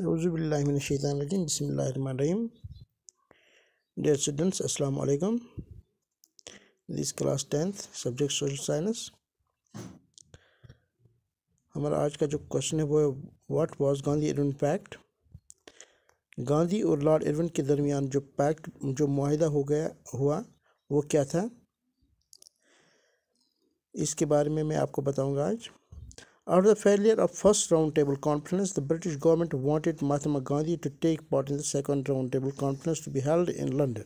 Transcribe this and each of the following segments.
उजुबिल्लाशन बसमीम dear students अस्सलाम वालेकुम this class tenth subject social science हमारा आज का जो क्वेश्चन है वो है what was Gandhi Irwin pact Gandhi और लॉर्ड इरविन के दरमियान जो पैक्ट जो माहिदा हो गया, हुआ, वो क्या था? इसके बारे में मैं आपको बताऊँगा आज। After the failure of first roundtable conference, the British government wanted Mahatma Gandhi to take part in the second roundtable conference to be held in London.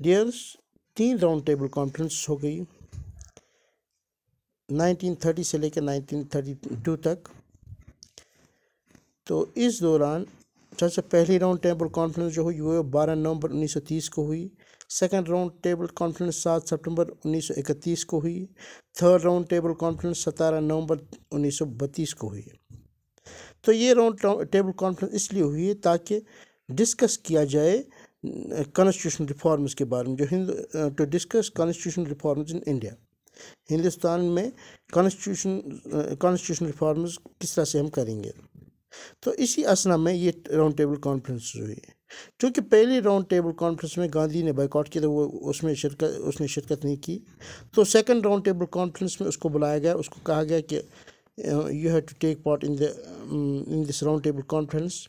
Dears, तीन राउंड टेबल कॉन्फ्रेंस हो गई 1930 से लेकर 1932 तक तो इस दौरान सबसे पहली राउंड टेबल कॉन्फ्रेंस जो हुई, वो 12 नवंबर 1930 को हुई। सेकेंड राउंड टेबल कॉन्फ्रेंस सात सितंबर 1931 को हुई। थर्ड राउंड टेबल कॉन्फ्रेंस सतारह नवंबर 1932 को हुई। तो ये राउंड टेबल कॉन्फ्रेंस इसलिए हुई है ताकि डिस्कस किया जाए कॉन्स्टिट्यूशन रिफॉर्म्स के बारे में, जो Hindu to discuss constitution reforms in India. Hindustan में कॉन्स्टिट्यूशन कॉन्स्टिट्यूशन रिफॉर्म्स किस तरह से हम करेंगे? तो इसी असना में ये राउंड टेबल कॉन्फ्रेंस हुई क्योंकि पहली राउंड टेबल कॉन्फ्रेंस में गांधी ने बाइकआउट किया था, वो उसमें शिरकत, उसने शिरकत नहीं की। तो सेकंड राउंड टेबल कॉन्फ्रेंस में उसको बुलाया गया, उसको कहा गया कि you have to take part in the in this round table conference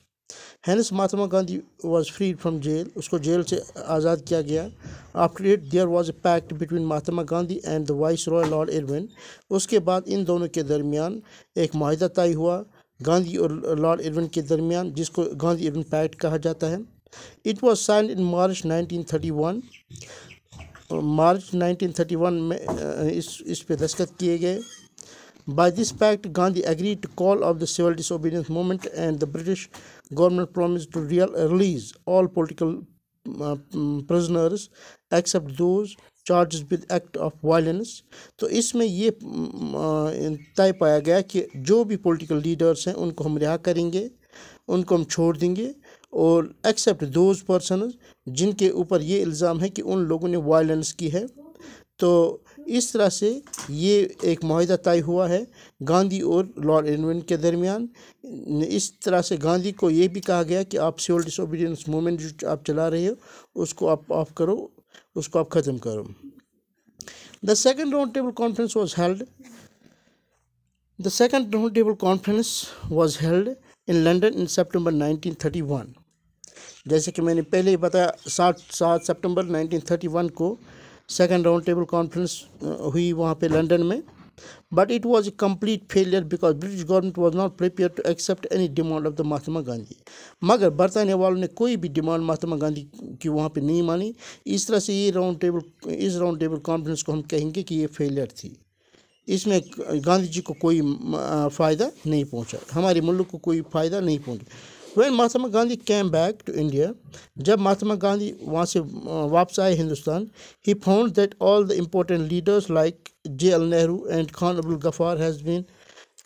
hence Mahatma Gandhi was free from jail उसको जेल से आज़ाद किया गया। After it there was a pact between Mahatma Gandhi and the viceroy Lord Irwin उसके बाद इन दोनों के दरमियान एक माहिदा तय हुआ गांधी और लॉर्ड इरविन के दरमियान जिसको गांधी इरविन पैक्ट कहा जाता है it was sign in March 1931 March 1931 में इस इस पे दस्तखत किए गए By this pact, Gandhi agreed to call off the civil disobedience movement and the British government promised to real, release all political uh, prisoners except those charge with act of violence तो इसमें ये तय पाया गया कि जो भी political leaders हैं, उनको हम रिहा करेंगे, उनको हम छोड़ देंगे और एक्सेप्ट दोज पर्सन जिनके ऊपर ये इल्ज़ाम है कि उन लोगों ने वायलेंस की है। तो इस तरह से ये एक माहिदा तय हुआ है गांधी और लॉर्ड इरविन के दरमियान। इस तरह से गांधी को ये भी कहा गया कि आप सिविल डिसोबीडियंस मूवमेंट जो आप चला रहे हो, उसको आप ऑफ़ करो उसको आप ख़त्म करो। The second round table conference was held the second round table conference was held in London in September 1931 जैसे कि मैंने पहले ही बताया, सात सात सेप्टेम्बर नाइनटीन थर्टी वन को सेकेंड राउंड टेबल कॉन्फ्रेंस हुई वहाँ पे लंदन में। But it was a complete failure because British government was not prepared to accept any demand of the Mahatma Gandhi मगर बरतानिया वालों ने कोई भी डिमांड महात्मा गांधी की वहाँ पे नहीं मानी। इस तरह से ये राउंड टेबल इस राउंड टेबल कॉन्फ्रेंस को हम कहेंगे कि ये फेलियर थी। इसमें गांधी जी को कोई फ़ायदा नहीं पहुँचा। हमारे मुल्क को कोई फ़ायदा नहीं पहुँचा। When Mahatma Gandhi came back to India जब महात्मा गांधी वहाँ से वापस आए Hindustan he found that all the important leaders like L Nehru and Khan Abdul Gaffar has been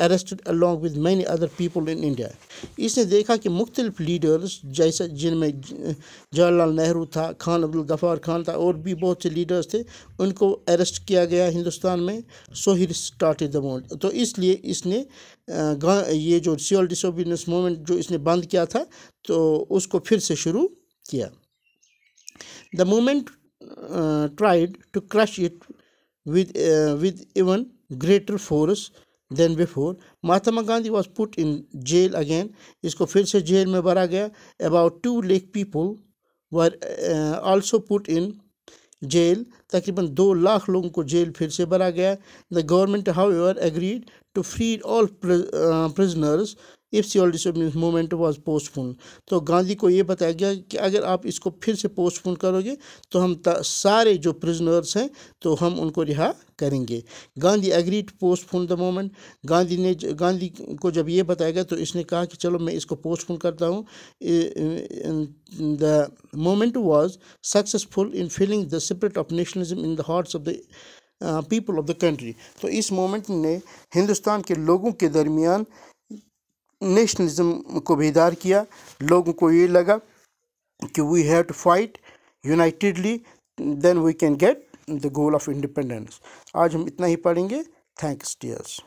arrested along with many other people in India इसने देखा कि मुख्तलिफ़ leaders जैसे जिनमें जवाहरलाल नेहरू था, खान अब्दुल गफ़ार खान था, और भी बहुत से लीडर्स थे, उनको अरेस्ट किया गया हिंदुस्तान में so he started the movement तो इसलिए इसने ये जो सिविल डिसोबीडियंस मूवमेंट जो इसने बंद किया था तो उसको फिर से शुरू किया। The movement tried to crush it with with even greater force than before Mahatma Gandhi was put in jail again इसको फिर से जेल में भरा गया about two lakh people were also put in jail तकरीबन दो लाख लोगों को जेल फिर से भरा गया the government however agreed to free all prisoners if civil disobedience movement was postpone तो गांधी को ये बताया गया कि अगर आप इसको फिर से पोस्टपोन करोगे तो हम सारे जो प्रिजनर्स हैं तो हम उनको रिहा करेंगे। Gandhi agree to postpone the moment Gandhi ने गांधी को जब ये बताया गया तो इसने कहा कि चलो मैं इसको पोस्टपोन करता हूँ। The moment was successful in feeling the spirit of nationalism in the hearts of the people of the country तो इस मोमेंट ने हिंदुस्तान के लोगों के दरमियान नेशनलिज्म को बेदार किया। लोगों को ये लगा कि we have to fight unitedly then we can get the goal of independence आज हम इतना ही पढ़ेंगे। Thanks dears